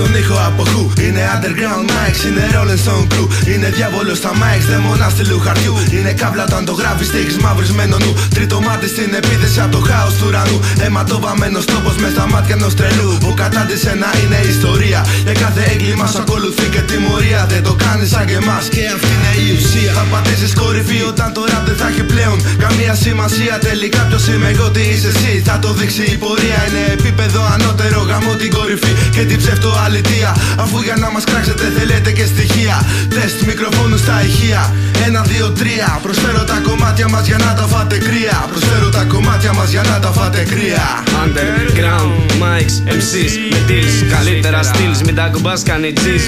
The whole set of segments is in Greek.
τον ήχο από χου. Είναι underground mics, είναι rolling stone crew. Είναι διάβολο στα mics, δαίμονα στυλού χαρτιού. Είναι κάβλα όταν το γράφει στίχης μαυρισμένο νου. Τρίτο μάτι στην επίθεση από το χάος του ουρανού. Αιματοβαμμένος τόπος με στα μάτια ενός τρελού. Που κατάντησε να είναι ιστορία. Για κάθε έγκλημα σου ακολουθεί και τιμωρία. Δεν το κάνεις σαν και εμάς. Και αυτή είναι η ουσία. Θα πατήσεις κορυφή όταν το ραπ δεν θα έχει πλέον Καμία σημασία. Τελικά ποιος είμαι εγώ τι είσαι εσύ. Θα το δείξει η πορεία. Είναι επίπεδο ανώτερο Γαμώ την κορυφή. Και την ψεύτο αλητία. Αφού για να μας κράξετε θέλετε και στοιχεία. Τεστ μικροφόνου στα ηχεία. Ένα, δύο, τρία. Προσφέρω τα κομμάτια μας για να τα φάτε κρύα. Προσφέρω τα κομμάτια μας για να τα φάτε κρύα. Underground, mics, MCs με deals. Καλύτερα stils, μην τα κουμπάς κάνει τζις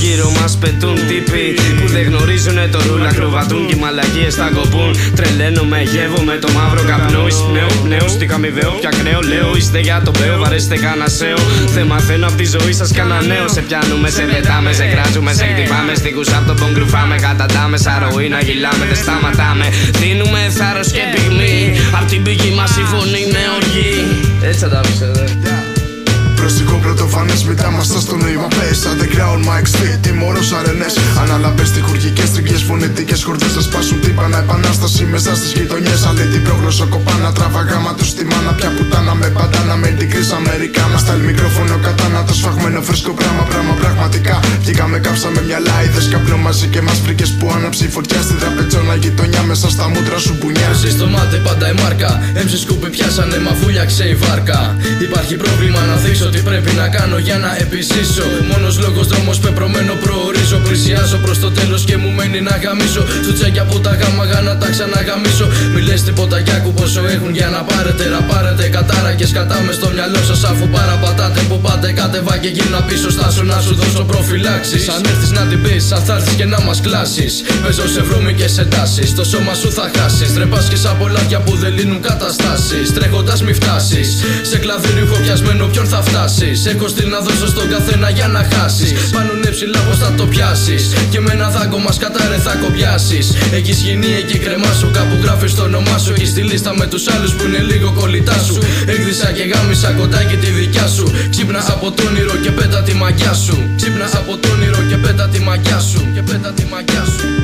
Γύρω μας πετούν τύποι που δεν γνωρίζουν το ρούλα Κροβατούν και οι μαλακίες θα κοπούν Τρελαίνομαι, γεύομαι το μαύρο καπνό Εισπνέω, πνέω, στη χαμηδέω πια κρέο Λέω είστε για το πέο, βαρέστε κανένα σέο Δεν μαθαίνω απ' τη ζωή σας κανένα νέο Σε πιάνουμε, σε πετάμε, σε κράζουμε, σε χτυπάμε Στίχους απ' τον πον κρουφάμε, καταντάμε Σαν ροή να γυλάμε, δεν σταματάμε Δίνουμε θάρρος και πυγμή Απ' την πηγή μας η φωνή με οργή Έτσι θα τα πεις εδώ Προσικό πρωτοφανέ μετά μα στο νόημα πες. Underground mic street, τιμωρό αρενές. Αναλαμπές τυχουργικέ τριγγές φωνητικέ χορδέ θα σπάσουν τύπανα. Επανάσταση μέσα στις γειτονιές. Άλλη την πρόγλωσσο κοπάνα. Τραβαγάμα τους στη μάνα. Πια πουτάνα με παντάνα. Με την κρίση Αμερικάνα. Στέλ μικρόφωνο κατάνα. Το σφαγμένο φρέσκο πράγμα. Πράγμα πραγματικά. Βγήκαμε κάψαμε μια λάιδε. Καπνό μαζί και μας βρήκες που άναψε φωτιά στην τραπεζόνα γειτονιά. Μέσα στα μούτρα σου μπουνιά. Εσύ στο μάτι πάντα η μάρκα. Έμψες σκούπι πιάσανε μα βούλιαξε η βάρκα. Υπάρχει πρόβλημα να δείξω τι πρέπει να κάνω για να επιζήσω. Μόνος λόγος δρόμος πεπρωμένο προορίζω. Πλησιάζω προς το τέλος και μου μένει να γαμίσω. Του τσέκια που τα γάμαγα να τα ξαναγαμίσω. Μη λες τίποτα για πόσο έχουν για να πάρετε. Να πάρετε κατάρα και σκατάμε στο μυαλό σας αφού παραπατάτε που πάτε. Κάτεβα και γίνα πίσω. Στάσου να σου δώσω προφυλάξεις. Αν έρθεις να την πεις, αν θα και να μας κλάσεις. Παίζω σε βρώμη και σε τάσεις. Το σώμα σου θα χάσεις. Τρεπάς και σαν πολλάκια που δεν λύνουν καταστάσεις. Τρέχοντας μη φτάσεις. Σε κλαδίριο πιασμένο ποιον θα φτάσει; Έχω στυλ να δώσω στον καθένα για να χάσεις. Πάνω είναι ψηλά πώ θα το πιάσεις. Και με ένα δάγκο μας κατάρε θα κομπιάσει. Έχει γίνει εκεί κρεμά σου. Κάπου γράφεις το όνομά σου. Έχεις στη λίστα με τους άλλους που είναι λίγο κολλητά σου. Έκδησα και γάμισα κοντά και τη δικιά σου. Ξύπνα από το όνειρο και πέτα τη μαγιά σου. Ξύπνα από το όνειρο και πέτα τη μαγιά σου. Και πέτα τη μαγιά σου.